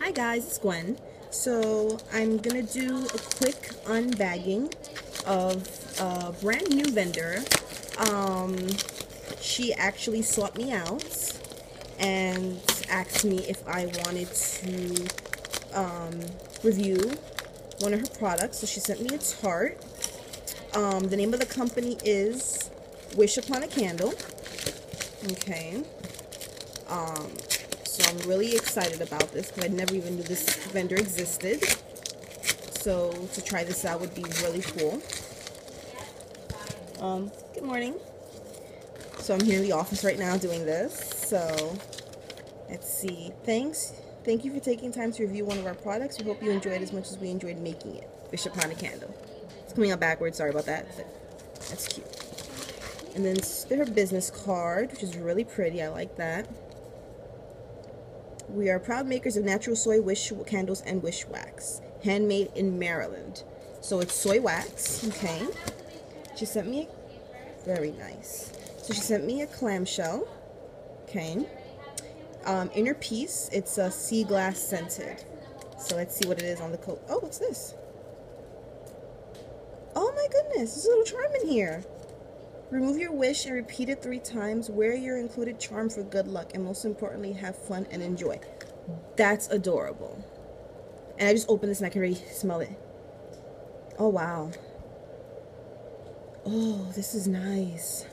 Hi guys, it's Gwen. So I'm gonna do a quick unbagging of a brand new vendor. Um, she actually sought me out and asked me if I wanted to um, review one of her products. So she sent me a tart. Um, the name of the company is Wish Upon a Candle. Okay. Um, I'm really excited about this because I never even knew this vendor existed. So to try this out would be really cool. Um, good morning. So I'm here in the office right now doing this. So let's see. Thanks. Thank you for taking time to review one of our products. We hope you enjoyed as much as we enjoyed making it. Wish upon a candle. It's coming out backwards. Sorry about that. But that's cute. And then her business card, which is really pretty. I like that. We are proud makers of natural soy wish candles and wish wax, handmade in Maryland. So it's soy wax, okay. She sent me a, very nice. So she sent me a clamshell, okay. Um, inner peace, it's a sea glass scented. So let's see what it is on the coat. Oh, what's this? Oh my goodness, there's a little charm in here. Remove your wish and repeat it three times. Wear your included charm for good luck. And most importantly, have fun and enjoy. That's adorable. And I just opened this and I can already smell it. Oh, wow. Oh, this is nice.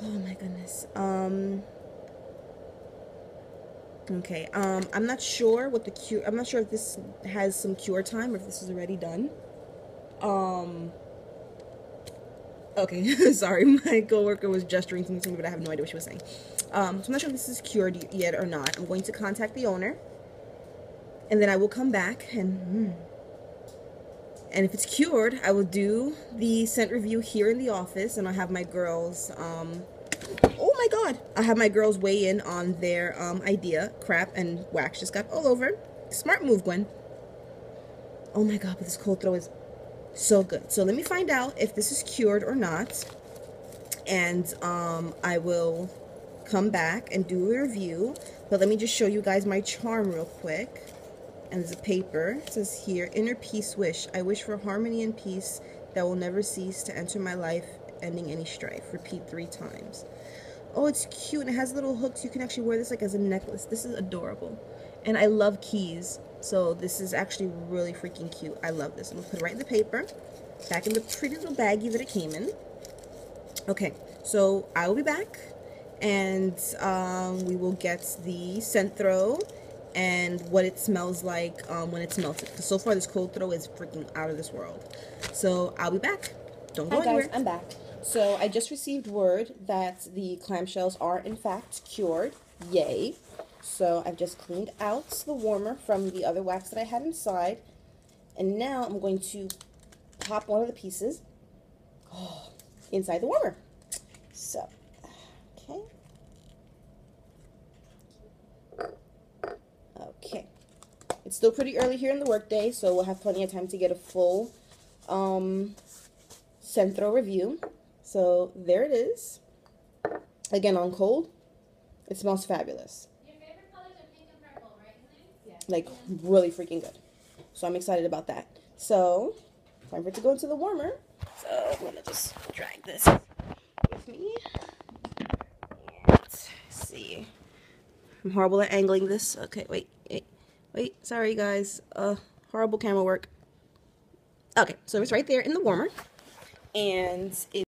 Oh my goodness. Um... Okay, um, I'm not sure what the cure, I'm not sure if this has some cure time or if this is already done. Um, Okay, sorry, my coworker was gesturing to me, but I have no idea what she was saying. Um, so I'm not sure if this is cured yet or not. I'm going to contact the owner, and then I will come back and. Mm, and if it's cured, I will do the scent review here in the office, and I'll have my girls. Um, oh my god! I have my girls weigh in on their um, idea. Crap and wax just got all over. Smart move, Gwen. Oh my god, but this cold throw is so good. So let me find out if this is cured or not. And um, I will come back and do a review. But let me just show you guys my charm real quick. And there's a paper. It says here, Inner Peace Wish. I wish for harmony and peace that will never cease to enter my life, ending any strife. Repeat three times. Oh, it's cute. And it has little hooks. You can actually wear this like as a necklace. This is adorable. And I love keys. So this is actually really freaking cute. I love this. I'm going to put it right in the paper. Back in the pretty little baggie that it came in. Okay, so I will be back. And um, we will get the scent throw and what it smells like um, when it's melted. Because so far this cold throw is freaking out of this world. So I'll be back. Don't go Hi anywhere. guys, I'm back. So I just received word that the clamshells are in fact cured. Yay. So I've just cleaned out the warmer from the other wax that I had inside. And now I'm going to pop one of the pieces oh, inside the warmer. So, okay. Okay. It's still pretty early here in the workday, so we'll have plenty of time to get a full um, scent throw review. So there it is. Again, on cold. It smells fabulous like really freaking good. So I'm excited about that. So time for it to go into the warmer. So I'm gonna just drag this with me. And see. I'm horrible at angling this. Okay, wait, wait, wait. Sorry guys. Uh, horrible camera work. Okay, so it's right there in the warmer, and it.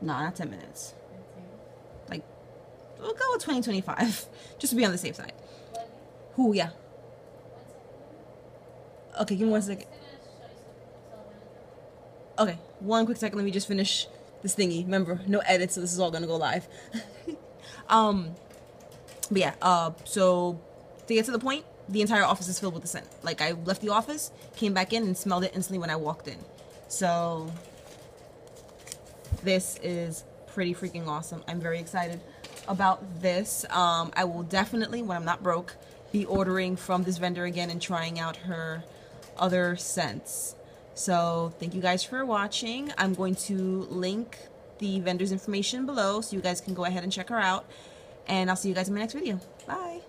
No, not 10 minutes. Like, we'll go with 20, 25, just to be on the safe side. Who, yeah. Okay, give me one second. Okay, one quick second. Let me just finish this thingy. Remember, no edits, so this is all gonna go live. um, but yeah, uh, so to get to the point, the entire office is filled with the scent. Like I left the office, came back in, and smelled it instantly when I walked in. So this is pretty freaking awesome. I'm very excited about this. Um, I will definitely, when I'm not broke, be ordering from this vendor again and trying out her other scents. So thank you guys for watching. I'm going to link the vendor's information below so you guys can go ahead and check her out. And I'll see you guys in my next video. Bye.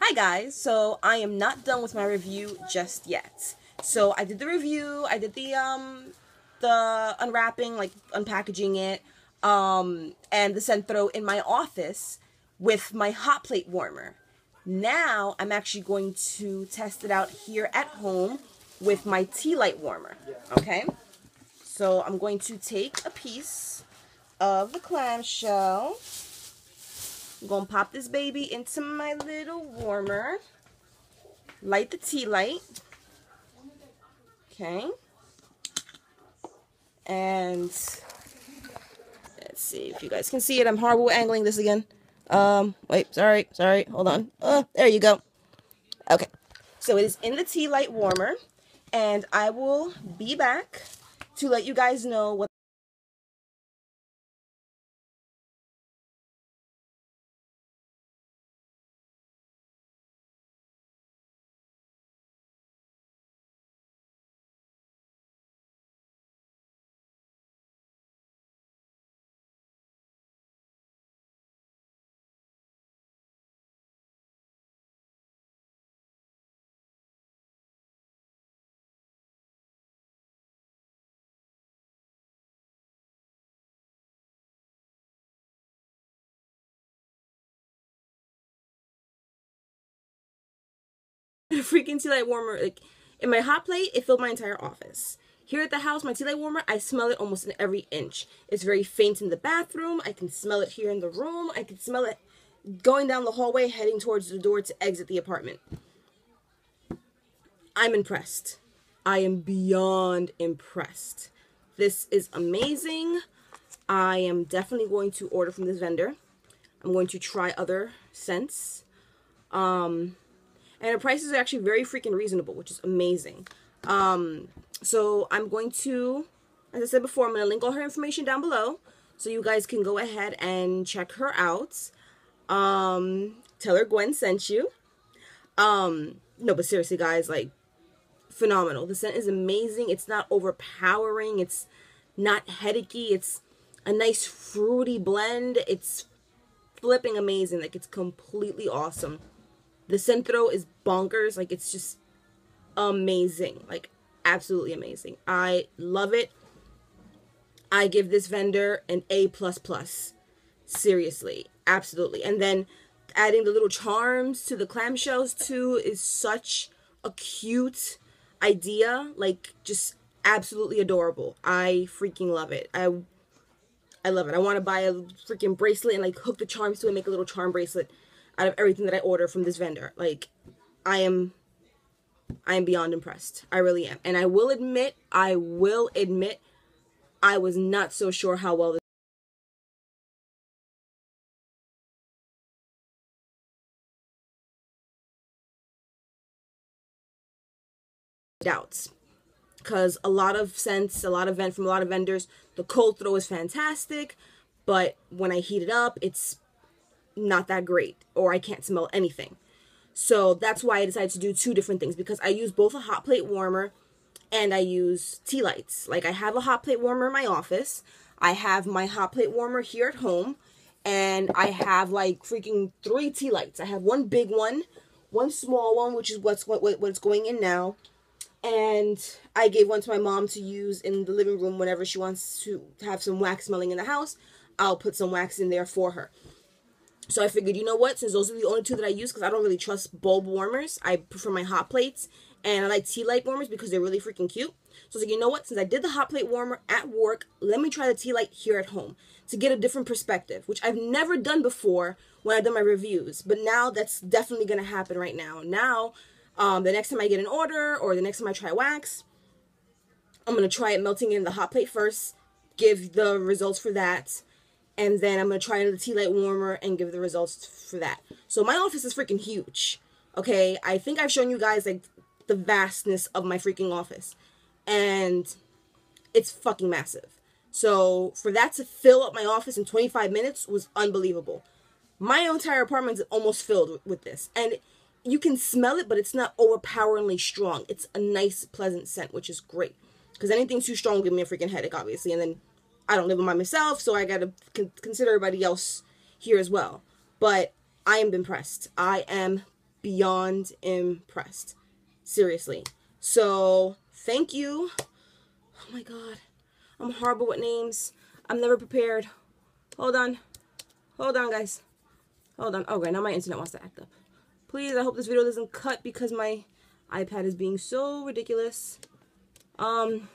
Hi guys, so I am not done with my review just yet. So I did the review, I did the um the unwrapping, like unpackaging it, um, and the scent throw in my office with my hot plate warmer. Now I'm actually going to test it out here at home with my tea light warmer. Okay? So I'm going to take a piece of the clamshell. I'm going to pop this baby into my little warmer. Light the tea light. Okay. And let's see if you guys can see it. I'm horrible angling this again. Um, wait, sorry, sorry, hold on. Oh, there you go. Okay, so it is in the tea light warmer, and I will be back to let you guys know what freaking tea light warmer. Like in my hot plate, it filled my entire office. Here at the house, my tea light warmer, I smell it almost in every inch. It's very faint in the bathroom. I can smell it here in the room. I can smell it going down the hallway, heading towards the door to exit the apartment. I'm impressed. I am beyond impressed. This is amazing. I am definitely going to order from this vendor. I'm going to try other scents. Um, and the prices are actually very freaking reasonable, which is amazing. Um, so I'm going to, as I said before, I'm going to link all her information down below so you guys can go ahead and check her out. Um, tell her Gwen sent you. Um, no, but seriously, guys, like, phenomenal. The scent is amazing. It's not overpowering. It's not headachy. It's a nice fruity blend. It's flipping amazing. Like, it's completely awesome. The scent throw is bonkers. Like, it's just amazing. Like, absolutely amazing. I love it. I give this vendor an A++. plus Seriously. Absolutely. And then adding the little charms to the clamshells, too, is such a cute idea. Like, just absolutely adorable. I freaking love it. I I love it. I want to buy a freaking bracelet and like hook the charms to it, make a little charm bracelet out of everything that I order from this vendor. Like, I am, I am beyond impressed. I really am. And I will admit, I will admit, I was not so sure how well this doubts because a lot of scents a lot of vent from a lot of vendors the cold throw is fantastic but when i heat it up it's not that great or I can't smell anything. So that's why I decided to do two different things because I use both a hot plate warmer and I use tea lights. Like I have a hot plate warmer in my office. I have my hot plate warmer here at home and I have like freaking three tea lights. I have one big one, one small one, which is what's what, what's going in now. And I gave one to my mom to use in the living room whenever she wants to have some wax smelling in the house. I'll put some wax in there for her. So I figured, you know what? Since those are the only two that I use, because I don't really trust bulb warmers, I prefer my hot plates, and I like tea light warmers because they're really freaking cute. So I was like, you know what? Since I did the hot plate warmer at work, let me try the tea light here at home to get a different perspective, which I've never done before when I've done my reviews. But now that's definitely to happen right now. Now, um, the next time I get an order or the next time I try wax, I'm to try it melting in the hot plate first, give the results for that, and then I'm to try another tea light warmer and give the results for that. So my office is freaking huge. Okay, I think I've shown you guys like the vastness of my freaking office. and it's fucking massive. So for that to fill up my office in 25 minutes was unbelievable. My entire apartment is almost filled with this, and you can smell it, but it's not overpoweringly strong. It's a nice, pleasant scent, which is great. Because anything too strong will give me a freaking headache, obviously. And then I don't live by myself, so I gotta con- consider everybody else here as well. But I am impressed. I am beyond impressed. Seriously. So, thank you. Oh my god. I'm horrible with names. I'm never prepared. Hold on. Hold on, guys. Hold on. Okay, now my internet wants to act up. Please, I hope this video doesn't cut because my iPad is being so ridiculous. Um,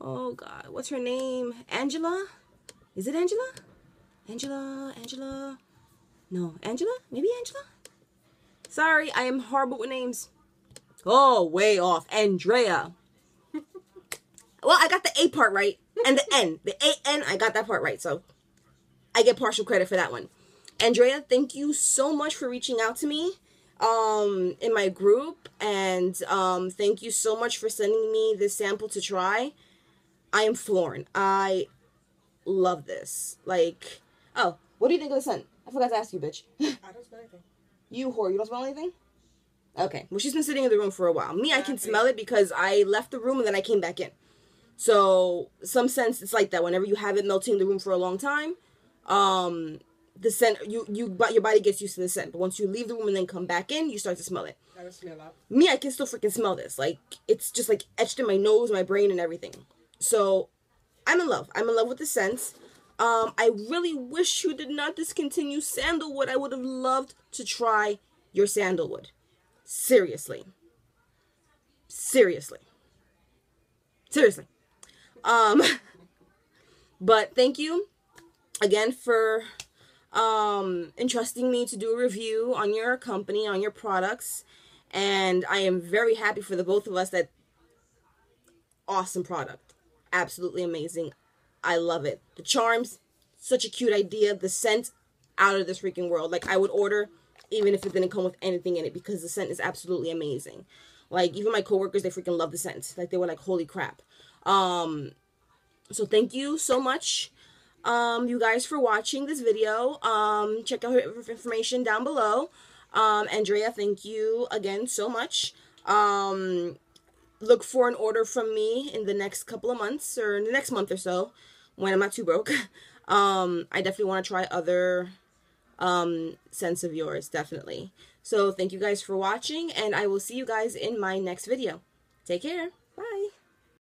oh god, what's her name? Angela? Is it Angela? Angela, Angela. No, Angela? Maybe Angela? Sorry, I am horrible with names. Oh, way off. Andrea. well, I got the A part right and the N. The A-N, I got that part right. So I get partial credit for that one. Andrea, thank you so much for reaching out to me um in my group and um thank you so much for sending me this sample to try. I am floored. I love this. Like, oh, what do you think of the scent? I forgot to ask you, bitch. I don't smell anything. You whore, you don't smell anything? Okay. Well, she's been sitting in the room for a while. Me, I can smell it because I left the room and then I came back in. So, some sense it's like that. Whenever you have it melting in the room for a long time, um, the scent you you but your body gets used to the scent. But once you leave the room and then come back in, you start to smell it. I smell that. Me, I can still freaking smell this. Like it's just like etched in my nose, my brain, and everything. So, I'm in love. I'm in love with the scent. Um, I really wish you did not discontinue sandalwood. I would have loved to try your sandalwood. Seriously. Seriously. Seriously. Um, but thank you again for um, entrusting me to do a review on your company, on your products. And I am very happy for the both of us that awesome product. Absolutely amazing. I love it. The charms, such a cute idea. The scent, out of this freaking world. Like I would order even if it didn't come with anything in it because the scent is absolutely amazing. Like even my coworkers, they freaking love the scent. Like they were like, holy crap. Um, so thank you so much, um, you guys for watching this video. Um, check out her information down below. Um, Andrea, thank you again so much. Um, look for an order from me in the next couple of months or in the next month or so when I'm not too broke. Um, I definitely want to try other um, scents of yours, definitely. So thank you guys for watching, and I will see you guys in my next video. Take care.